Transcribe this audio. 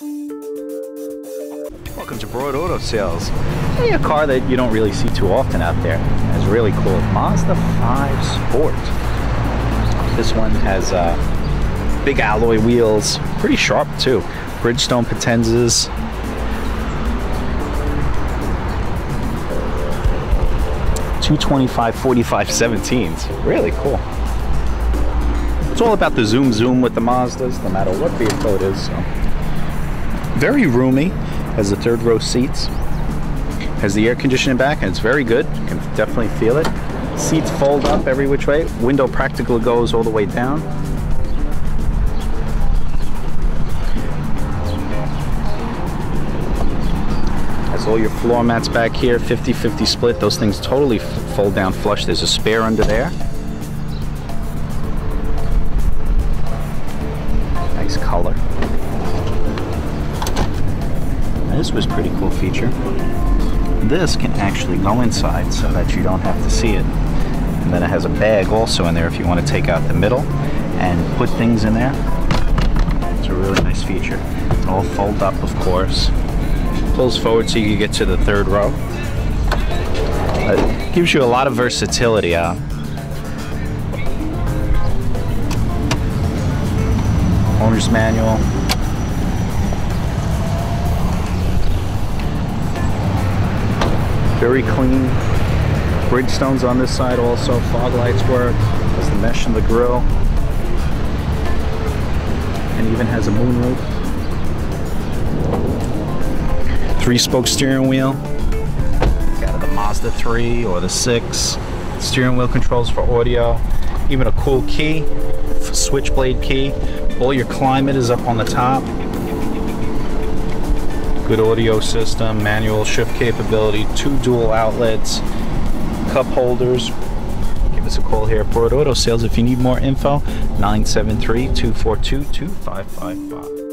Welcome to Broad Auto Sales. Hey, a car that you don't really see too often out there. It's really cool. Mazda 5 Sport. This one has uh, big alloy wheels, pretty sharp too. Bridgestone Potenzas. Two twenty-five, forty-five, 17s. Really cool. It's all about the zoom zoom with the Mazdas, no matter what vehicle it is. So. Very roomy. Has the third row seats. Has the air conditioning back, and it's very good. You can definitely feel it. Seats fold up every which way. Window practically goes all the way down. Has all your floor mats back here, 50-50 split. Those things totally fold down flush. There's a spare under there. This was pretty cool feature. This can actually go inside so that you don't have to see it. And then it has a bag also in there if you want to take out the middle and put things in there. It's a really nice feature. It'll fold up, of course. Pulls forward so you can get to the third row. It gives you a lot of versatility. Uh, owner's manual. Very clean. Bridgestones on this side also. Fog lights work. Has the mesh in the grill. And even has a moonroof. Three spoke steering wheel. Got the Mazda 3 or the 6. Steering wheel controls for audio. Even a cool key. Switchblade key. All your climate is up on the top. Good audio system, manual shift capability, two dual outlets, cup holders. Give us a call here at Broad Auto Sales if you need more info. 973 242 2555.